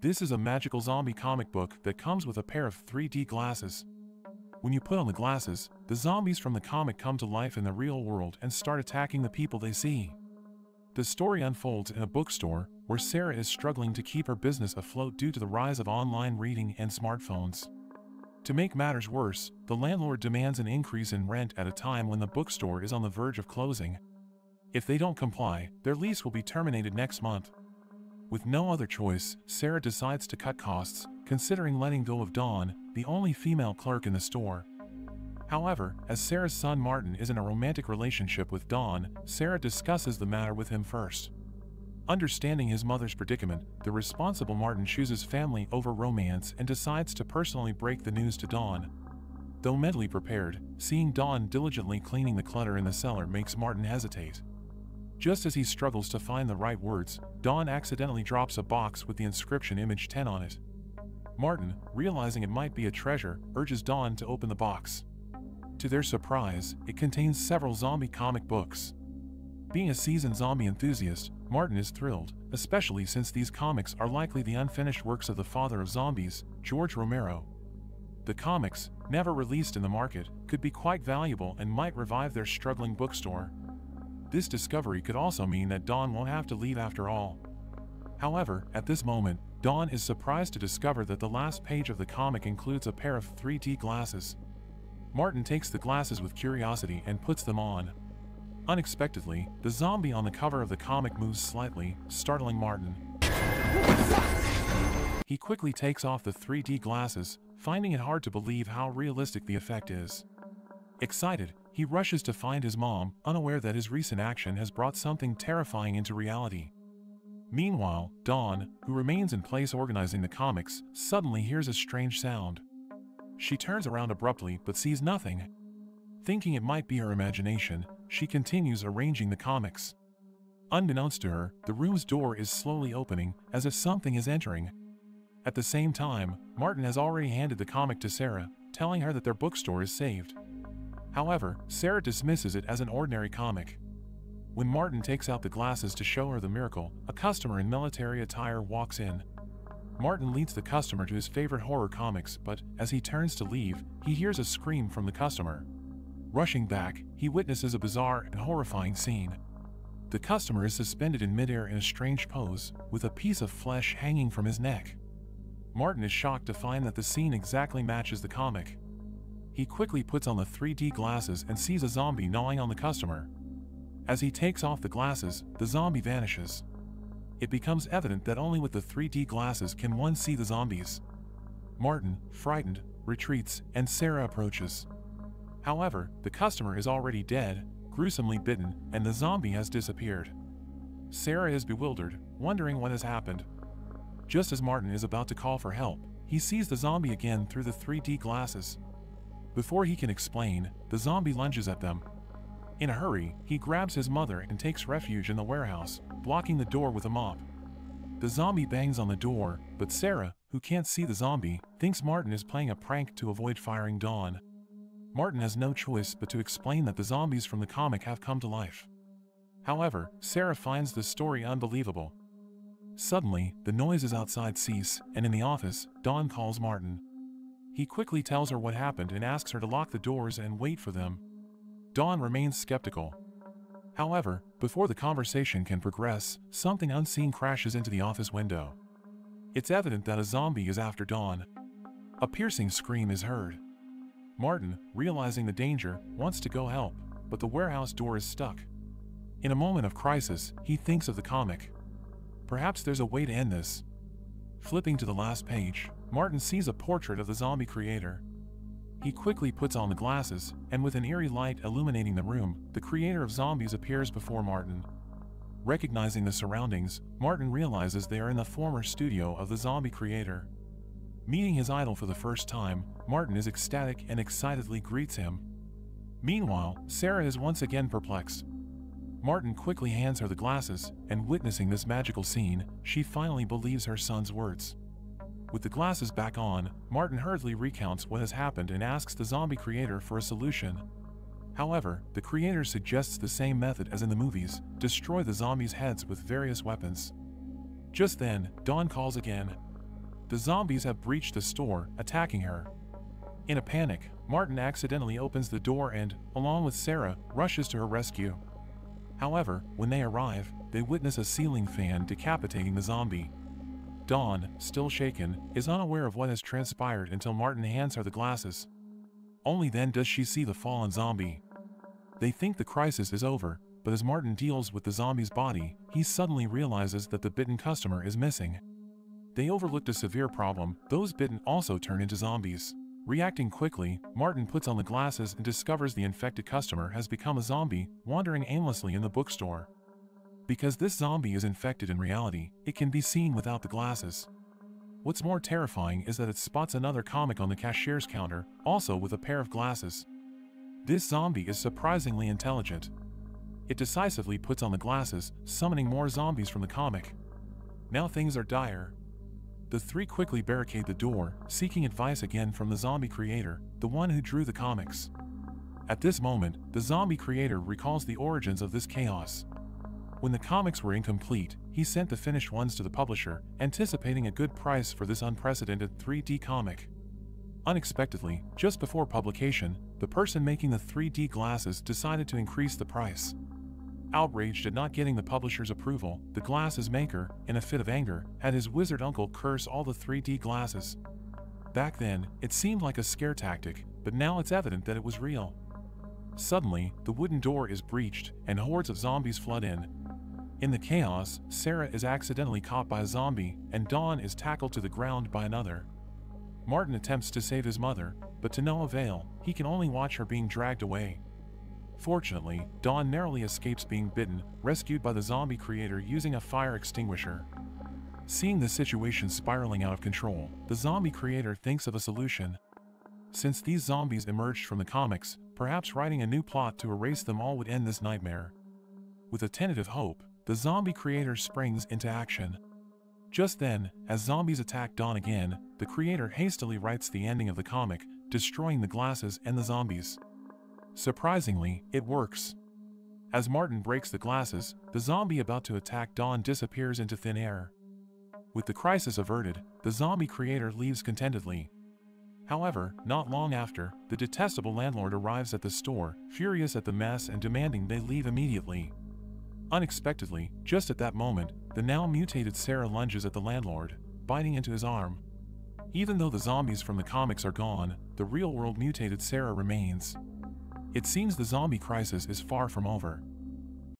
This is a magical zombie comic book that comes with a pair of 3D glasses. When you put on the glasses, the zombies from the comic come to life in the real world and start attacking the people they see. The story unfolds in a bookstore where Sarah is struggling to keep her business afloat due to the rise of online reading and smartphones. To make matters worse, the landlord demands an increase in rent at a time when the bookstore is on the verge of closing. If they don't comply, their lease will be terminated next month. With no other choice, Sarah decides to cut costs, considering letting go of Dawn, the only female clerk in the store. However, as Sarah's son Martin is in a romantic relationship with Dawn, Sarah discusses the matter with him first. Understanding his mother's predicament, the responsible Martin chooses family over romance and decides to personally break the news to Dawn. Though mentally prepared, seeing Dawn diligently cleaning the clutter in the cellar makes Martin hesitate. Just as he struggles to find the right words, Dawn accidentally drops a box with the inscription Image 10 on it. Martin, realizing it might be a treasure, urges Dawn to open the box. To their surprise, it contains several zombie comic books. Being a seasoned zombie enthusiast, Martin is thrilled, especially since these comics are likely the unfinished works of the father of zombies, George Romero. The comics, never released in the market, could be quite valuable and might revive their struggling bookstore. This discovery could also mean that Dawn won't have to leave after all. However, at this moment, Dawn is surprised to discover that the last page of the comic includes a pair of 3D glasses. Martin takes the glasses with curiosity and puts them on. Unexpectedly, the zombie on the cover of the comic moves slightly, startling Martin. He quickly takes off the 3D glasses, finding it hard to believe how realistic the effect is. Excited, he rushes to find his mom, unaware that his recent action has brought something terrifying into reality. Meanwhile, Dawn, who remains in place organizing the comics, suddenly hears a strange sound. She turns around abruptly but sees nothing. Thinking it might be her imagination, she continues arranging the comics. Unbeknownst to her, the room's door is slowly opening, as if something is entering. At the same time, Martin has already handed the comic to Sarah, telling her that their bookstore is saved. However, Sarah dismisses it as an ordinary comic. When Martin takes out the glasses to show her the miracle, a customer in military attire walks in. Martin leads the customer to his favorite horror comics, but as he turns to leave, he hears a scream from the customer. Rushing back, he witnesses a bizarre and horrifying scene. The customer is suspended in midair in a strange pose, with a piece of flesh hanging from his neck. Martin is shocked to find that the scene exactly matches the comic. He quickly puts on the 3D glasses and sees a zombie gnawing on the customer. As he takes off the glasses, the zombie vanishes. It becomes evident that only with the 3D glasses can one see the zombies. Martin, frightened, retreats and Sarah approaches. However, the customer is already dead, gruesomely bitten, and the zombie has disappeared. Sarah is bewildered, wondering what has happened. Just as Martin is about to call for help, he sees the zombie again through the 3D glasses. Before he can explain, the zombie lunges at them. In a hurry, he grabs his mother and takes refuge in the warehouse, blocking the door with a mop. The zombie bangs on the door, but Sarah, who can't see the zombie, thinks Martin is playing a prank to avoid firing Dawn. Martin has no choice but to explain that the zombies from the comic have come to life. However, Sarah finds the story unbelievable. Suddenly, the noises outside cease, and in the office, Dawn calls Martin. He quickly tells her what happened and asks her to lock the doors and wait for them. Dawn remains skeptical. However, before the conversation can progress, something unseen crashes into the office window. It's evident that a zombie is after Dawn. A piercing scream is heard. Martin, realizing the danger, wants to go help, but the warehouse door is stuck. In a moment of crisis, he thinks of the comic. Perhaps there's a way to end this. Flipping to the last page, Martin sees a portrait of the zombie creator. He quickly puts on the glasses, and with an eerie light illuminating the room, the creator of zombies appears before Martin. Recognizing the surroundings, Martin realizes they are in the former studio of the zombie creator. Meeting his idol for the first time, Martin is ecstatic and excitedly greets him. Meanwhile, Sarah is once again perplexed. Martin quickly hands her the glasses, and witnessing this magical scene, she finally believes her son's words. With the glasses back on, Martin hurriedly recounts what has happened and asks the zombie creator for a solution. However, the creator suggests the same method as in the movies, destroy the zombies' heads with various weapons. Just then, Dawn calls again. the zombies have breached the store, attacking her. In a panic, Martin accidentally opens the door and, along with Sarah, rushes to her rescue. However, when they arrive, they witness a ceiling fan decapitating the zombie. Dawn, still shaken, is unaware of what has transpired until Martin hands her the glasses. Only then does she see the fallen zombie. They think the crisis is over, but as Martin deals with the zombie's body, he suddenly realizes that the bitten customer is missing. They overlooked a severe problem, those bitten also turn into zombies. Reacting quickly, Martin puts on the glasses and discovers the infected customer has become a zombie, wandering aimlessly in the bookstore. Because this zombie is infected in reality, it can be seen without the glasses. What's more terrifying is that it spots another comic on the cashier's counter, also with a pair of glasses. This zombie is surprisingly intelligent. It decisively puts on the glasses, summoning more zombies from the comic. Now things are dire, the three quickly barricade the door, seeking advice again from the zombie creator, the one who drew the comics. At this moment, the zombie creator recalls the origins of this chaos. When the comics were incomplete, he sent the finished ones to the publisher, anticipating a good price for this unprecedented 3D comic. Unexpectedly, just before publication, the person making the 3D glasses decided to increase the price. Outraged at not getting the publisher's approval, the glasses maker, in a fit of anger, had his wizard uncle curse all the 3D glasses. Back then, it seemed like a scare tactic, but now it's evident that it was real. Suddenly, the wooden door is breached, and hordes of zombies flood in. In the chaos, Sarah is accidentally caught by a zombie, and Dawn is tackled to the ground by another. Martin attempts to save his mother, but to no avail, he can only watch her being dragged away. Fortunately, Dawn narrowly escapes being bitten, rescued by the zombie creator using a fire extinguisher. Seeing the situation spiraling out of control, the zombie creator thinks of a solution. Since these zombies emerged from the comics, perhaps writing a new plot to erase them all would end this nightmare. With a tentative hope, the zombie creator springs into action. Just then, as zombies attack Dawn again, the creator hastily writes the ending of the comic, destroying the glasses and the zombies. Surprisingly, it works. As Martin breaks the glasses, the zombie about to attack Dawn disappears into thin air. With the crisis averted, the zombie creator leaves contentedly. However, not long after, the detestable landlord arrives at the store, furious at the mess and demanding they leave immediately. Unexpectedly, just at that moment, the now mutated Sarah lunges at the landlord, biting into his arm. Even though the zombies from the comics are gone, the real-world mutated Sarah remains. It seems the zombie crisis is far from over.